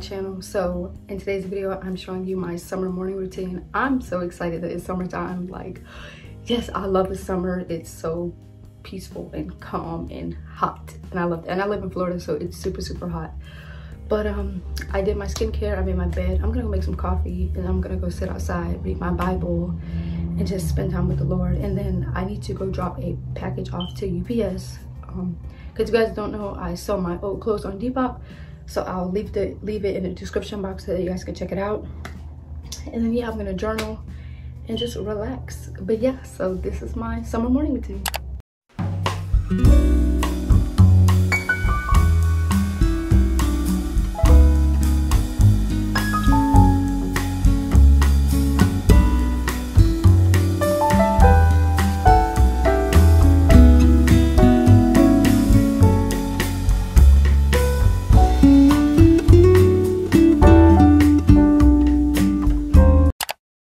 so in today's video i'm showing you my summer morning routine. I'm so excited that it's summertime. Like yes i love the summer. It's so peaceful and calm and hot. And i love it and i live in florida so it's super super hot. But um i did my skincare. I made my bed. I'm gonna go make some coffee and i'm gonna go sit outside read my bible and just spend time with the lord. And then i need to go drop a package off to ups um because you guys don't know i sell my old clothes on depop so i'll leave the leave it in the description box so that you guys can check it out. And then yeah i'm gonna journal and just relax. But yeah so this is my summer morning routine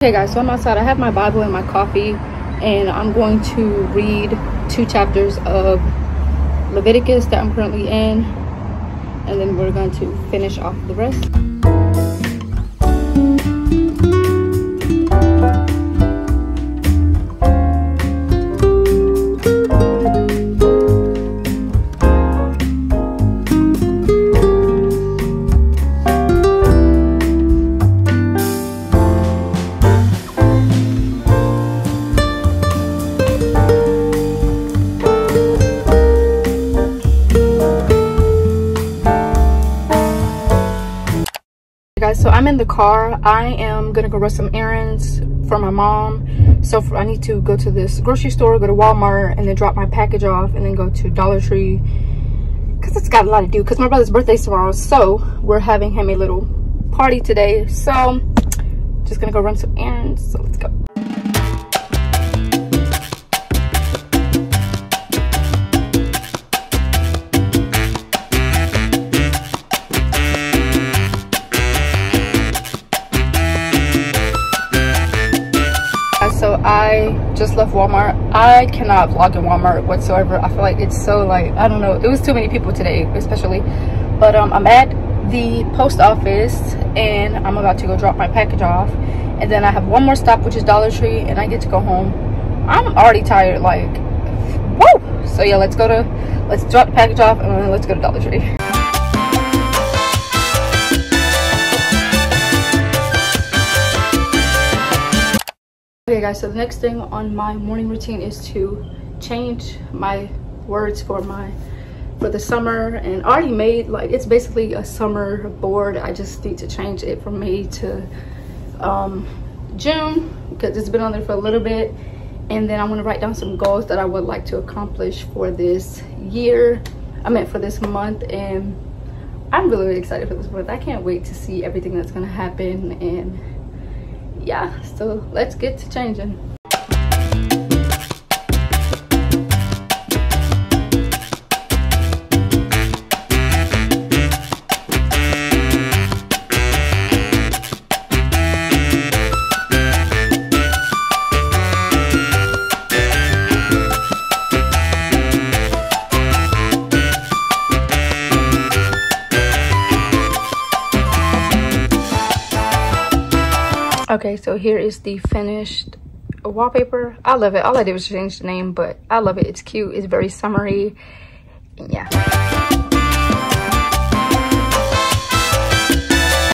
Okay guys, so I'm outside. I have my Bible and my coffee and I'm going to read two chapters of Leviticus that I'm currently in and then we're going to finish off the rest. So i'm in the car. I am gonna go run some errands for my mom. So for, i need to go to this grocery store go to walmart and then drop my package off and then go to dollar tree. Because it's got a lot to do because my brother's birthday's tomorrow. So we're having him a little party today. So just gonna go run some errands. So let's go i just left walmart. I cannot vlog in walmart whatsoever. I feel like it's so like i don't know. It was too many people today especially. But um i'm at the post office and i'm about to go drop my package off. And then i have one more stop which is dollar tree and i get to go home. I'm already tired like whoa so yeah let's go to let's drop the package off and then let's go to dollar tree guys so the next thing on my morning routine is to change my words for my for the summer. And already made like it's basically a summer board. I just need to change it from may to um june because it's been on there for a little bit. And then i'm going to write down some goals that i would like to accomplish for this year i meant for this month. And i'm really, really excited for this month. I can't wait to see everything that's going to happen. And yeah so let's get to changing okay so here is the finished wallpaper. I love it. All i did was change the name but i love it. It's cute. It's very summery. Yeah